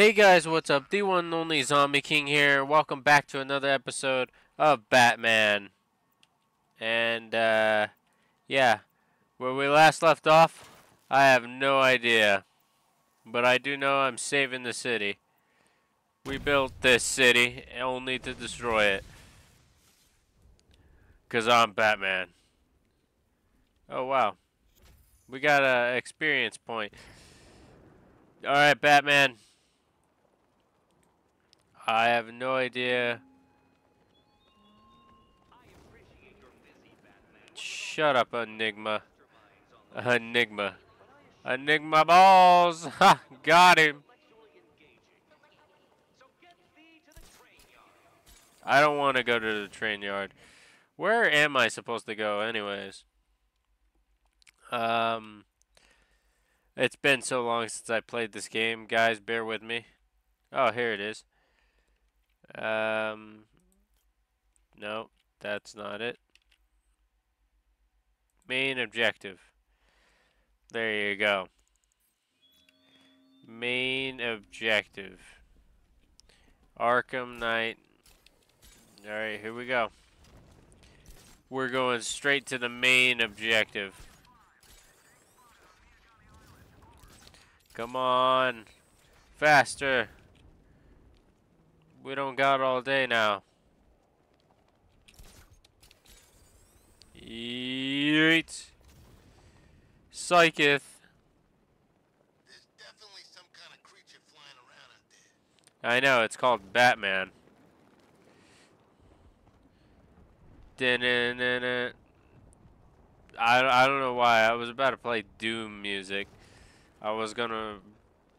Hey guys, what's up? The one and only Zombie King here. Welcome back to another episode of Batman. And, uh, yeah, where we last left off, I have no idea. But I do know I'm saving the city. We built this city only to destroy it. Because I'm Batman. Oh, wow. We got an experience point. Alright, Batman. I have no idea. Shut up, Enigma. Enigma. Enigma balls! Ha! Got him! I don't want to go to the train yard. Where am I supposed to go anyways? Um... It's been so long since I played this game. Guys, bear with me. Oh, here it is. Um, no, that's not it. Main objective. There you go. Main objective. Arkham Knight. Alright, here we go. We're going straight to the main objective. Come on. Faster. We don't got all day now. Yeet. Psychith. I know, it's called Batman. I, I don't know why. I was about to play Doom music. I was gonna...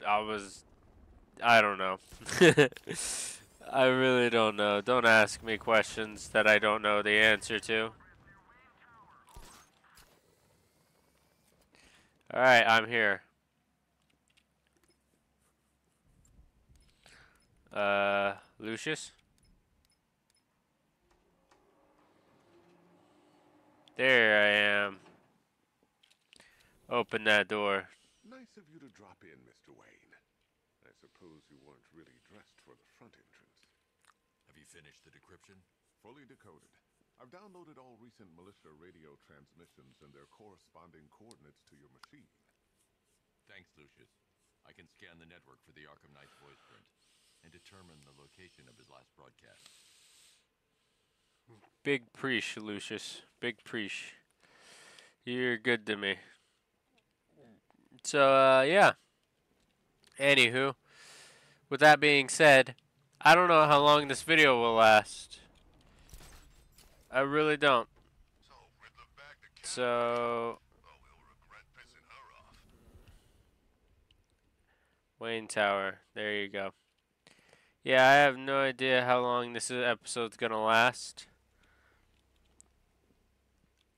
I was... I don't know. I really don't know. Don't ask me questions that I don't know the answer to. Alright, I'm here. Uh, Lucius? There I am. Open that door. Nice of you to drop in, Mr. Wayne. I suppose you weren't really dressed for the front entrance. Have you finished the decryption? Fully decoded. I've downloaded all recent militia radio transmissions and their corresponding coordinates to your machine. Thanks, Lucius. I can scan the network for the Arkham Knight's voice print and determine the location of his last broadcast. Big preach, Lucius. Big preach. You're good to me. So, uh, yeah. Anywho, with that being said, I don't know how long this video will last. I really don't. So, Wayne Tower. There you go. Yeah, I have no idea how long this episode's gonna last.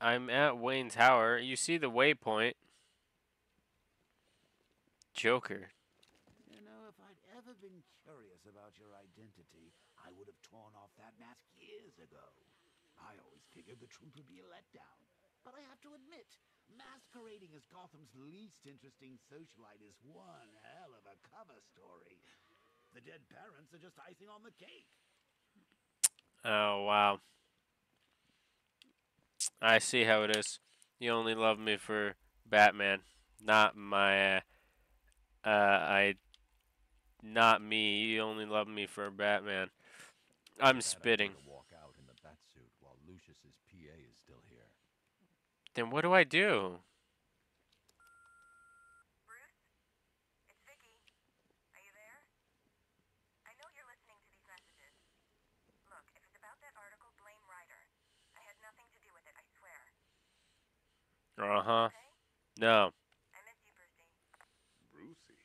I'm at Wayne Tower. You see the waypoint. Joker. You know, if I'd ever been curious about your identity, I would have torn off that mask years ago. I always figured the truth would be a letdown. But I have to admit, masquerading as Gotham's least interesting socialite is one hell of a cover story. The dead parents are just icing on the cake. Oh, wow. I see how it is. You only love me for Batman, not my, uh, uh, not me. You only love me for a Batman. I'm spitting. Walk out in the bat while Lucius's PA is still here. Then what do I do? Bruce? It's Vicki. Are you there? I know you're listening to these messages. Look, if it's about that article, blame Ryder. I had nothing to do with it, I swear. Uh-huh. Okay? No. I miss you, Brucey. Brucey.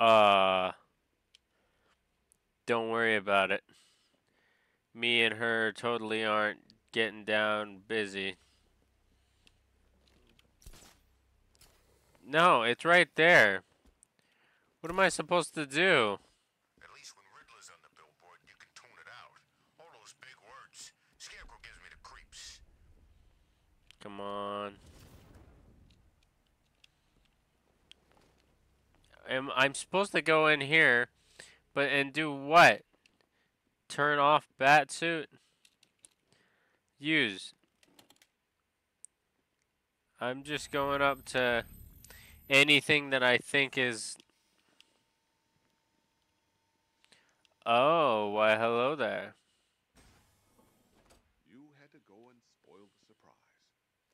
Uh, don't worry about it. Me and her totally aren't getting down busy. No, it's right there. What am I supposed to do? At least when Riddler's on the billboard, you can tune it out. All those big words. Scarecrow gives me the creeps. Come on. Am I'm supposed to go in here, but and do what? Turn off bat suit. Use. I'm just going up to anything that I think is. Oh, why hello there. You had to go and spoil the surprise.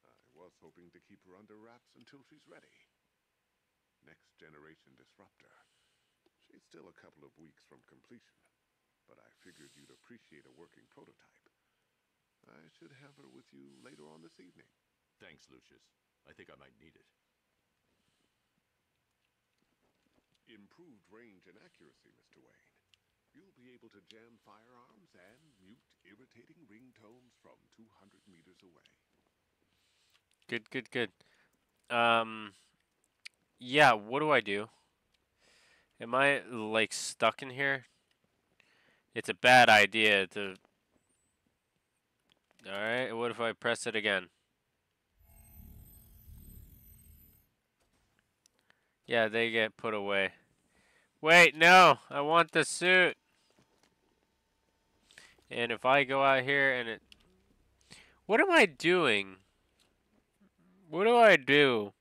I was hoping to keep her under wraps until she's ready. Next generation disruptor. She's still a couple of weeks from completion, but I figured you'd appreciate a working prototype. I should have her with you later on this evening. Thanks, Lucius. I think I might need it. Improved range and accuracy, Mr. Wayne. You'll be able to jam firearms and mute irritating ringtones from 200 meters away. Good, good, good. Um, yeah, what do I do? Am I, like, stuck in here? It's a bad idea to... Alright, what if I press it again? Yeah, they get put away. Wait, no! I want the suit! And if I go out here and it... What am I doing? What do I do?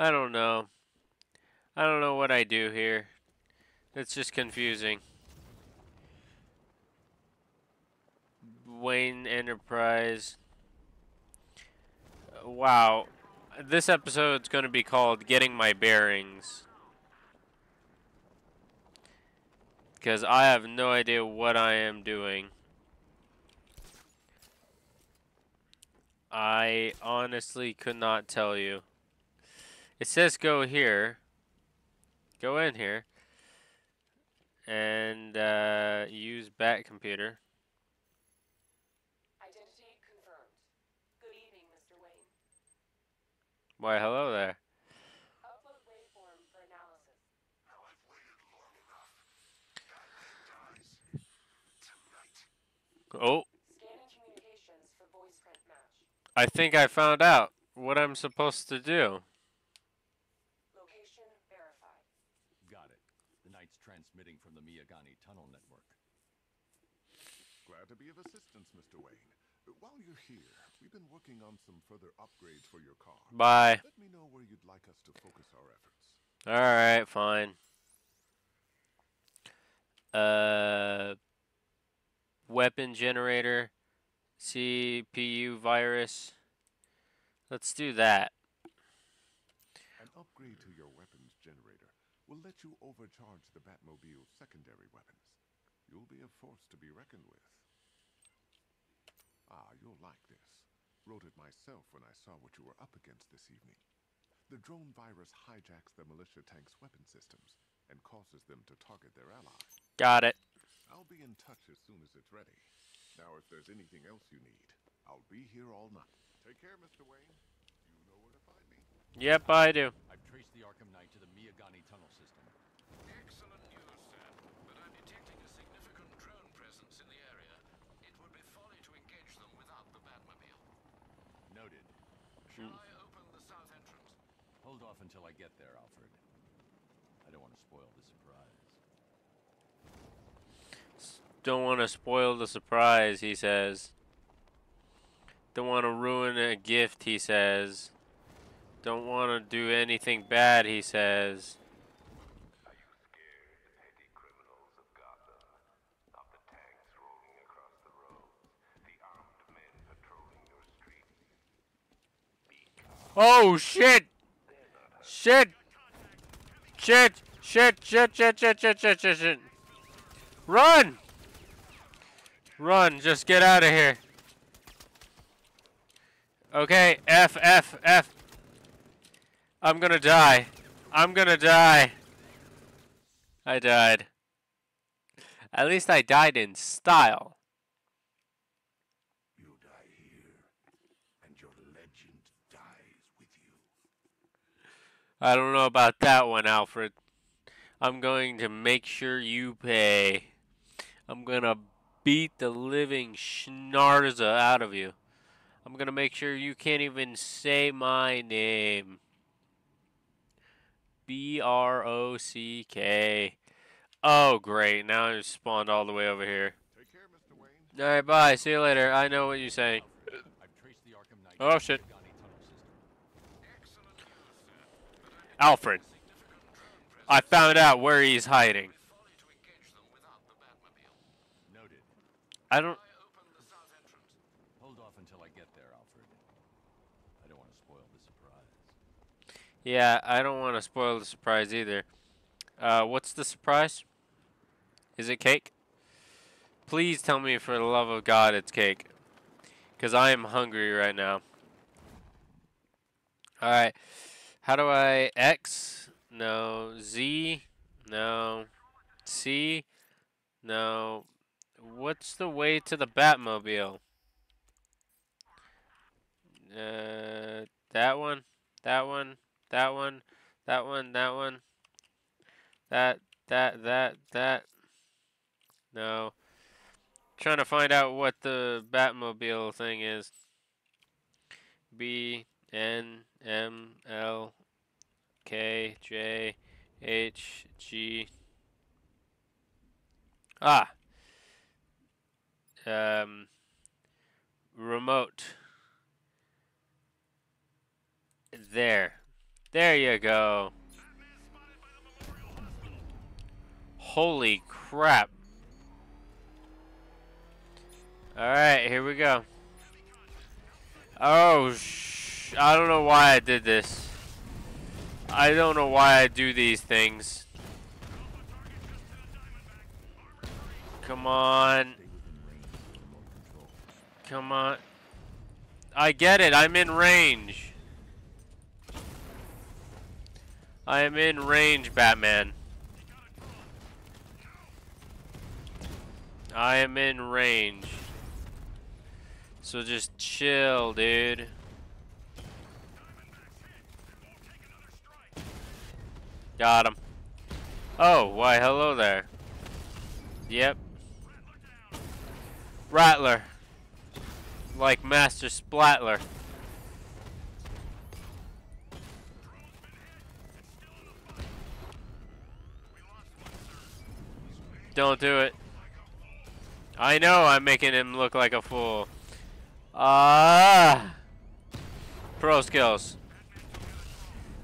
I don't know. I don't know what I do here. It's just confusing. Wayne Enterprise. Wow. This episode's going to be called Getting My Bearings. Because I have no idea what I am doing. I honestly could not tell you. It says go here. Go in here. And uh, use bat computer. Identity confirmed. Good evening, Mr. Wayne. Why, hello there. Upload waveform for analysis. Oh, Scanning communications for voice print match. I think I found out what I'm supposed to do. Location verified. Got it. The Knight's transmitting from the Miyagani tunnel network. Glad to be of assistance, Mr. Wayne. Uh, While you're here, we've been working on some further upgrades for your car. Bye. Let me know where you'd like us to focus our efforts. Alright, fine. Uh, weapon generator, CPU virus. Let's do that. An upgrade to your weapons generator will let you overcharge the Batmobile's secondary weapons. You'll be a force to be reckoned with. Ah, you'll like this. Wrote it myself when I saw what you were up against this evening. The drone virus hijacks the militia tank's weapon systems and causes them to target their allies. Got it. I'll be in touch as soon as it's ready. Now, if there's anything else you need, I'll be here all night. Take care, Mr. Wayne. You know where to find me. Yep, I do. I've traced the Arkham Knight to the Miyagani tunnel system. Excellent news, sir. But I'm detecting a significant drone presence in the area. It would be folly to engage them without the Batmobile. Noted. Shall I open the south entrance? Hold off until I get there, Alfred. I don't want to spoil the surprise. Don't want to spoil the surprise, he says. Don't want to ruin a gift, he says. Don't want to do anything bad, he says. Are you scared, petty criminals of Gotham? Of the tanks rolling across the roads, the armed men patrolling your streets? Oh, shit! Shit! Shit! Shit! Shit! Shit! Shit! Shit! Shit! Shit! Shit! Run! Run! Just get out of here. Okay, F, F, F. I'm gonna die. I'm gonna die. I died. At least I died in style. You die here, and your legend dies with you. I don't know about that one, Alfred. I'm going to make sure you pay. I'm gonna beat the living schnarza out of you. I'm gonna make sure you can't even say my name. B R O C K. Oh, great. Now I'm spawned all the way over here. Take care, Mr. Wayne. All right, bye. See you later. I know what you're saying. I've traced the Arkham Knight Oh, shit. Pagani tunnel system. Excellent news, sir. But I'm Alfred, significant drone presence. I found out where he's hiding. Folly to engage them without the Batmobile. Noted. I don't. I open the south entrance. Hold off until I get there, Alfred. I don't want to spoil the surprise. Yeah, I don't want to spoil the surprise either. Uh, what's the surprise? Is it cake? Please tell me for the love of God it's cake. Because I am hungry right now. Alright. How do I... X? No. Z? No. C? No. What's the way to the Batmobile? Uh, that one? That one? That one? That one? That one? That, that, that, that. No. Trying to find out what the Batmobile thing is. B N M L K J H G. Ah. Um. Remote. There. There you go. Holy crap. Alright, here we go. Oh, I don't know why I did this. I don't know why I do these things. Come on. Come on. I get it. I'm in range. I am in range, Batman. I am in range. So just chill, dude. Got him. Oh, why, hello there. Yep. Rattler. Like Master Splatler. Don't do it. I know I'm making him look like a fool. Ah. Pro skills.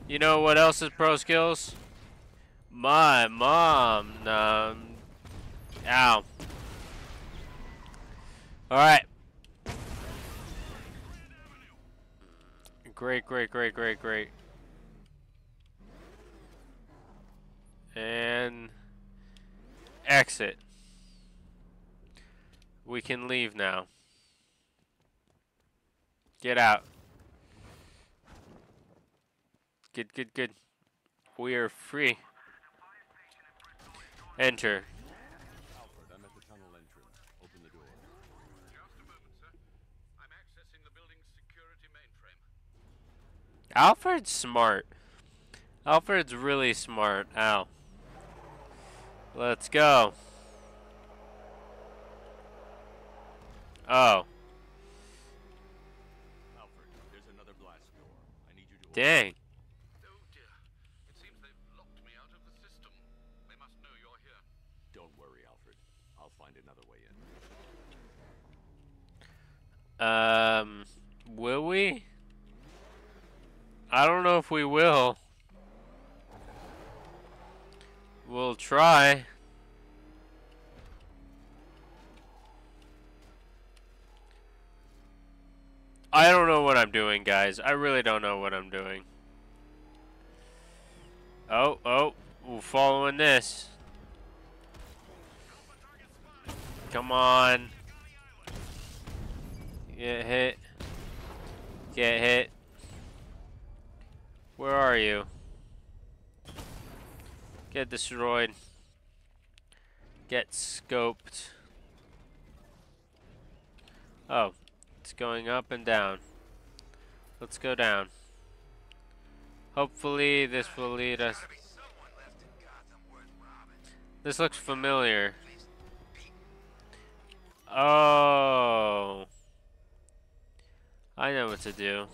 You know what else is pro skills? My mom. Um, ow. Alright. Great, great, great, great, great. And exit. We can leave now. Get out. Good, good, good. We are free. Enter. Alfred, I'm at the tunnel entrance. Open the door. Just a moment, sir. I'm accessing the building's security mainframe. Alfred's smart. Alfred's really smart. Ow. Let's go. Oh, Alfred, there's another blast door. I need you to. dang. Oh dear. It seems they've locked me out of the system. They must know you're here. Don't worry, Alfred. I'll find another way in. Um, will we? I don't know if we will. We'll try. I don't know what I'm doing, guys. I really don't know what I'm doing. Oh, oh, we're following this. Come on. Get hit. Get hit. Where are you? Get destroyed. Get scoped. Oh, it's going up and down. Let's go down. Hopefully this will lead us. This looks familiar. Oh. I know what to do.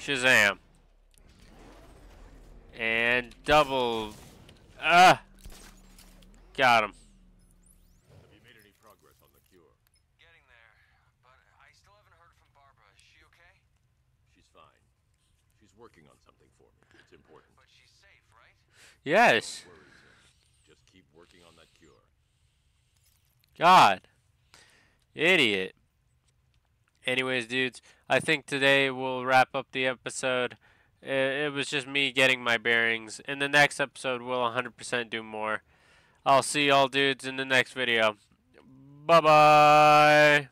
Shazam. And double. Ah! Got him. Have you made any progress on the cure? Getting there, but I still haven't heard from Barbara. Is she okay? She's fine. She's working on something for me. It's important. But she's safe, right? Yes. Just keep working on that cure. God. Idiot. Anyways, dudes, I think today we'll wrap up the episode. It, it was just me getting my bearings. In the next episode, we'll 100% do more. I'll see y'all dudes in the next video. Bye-bye.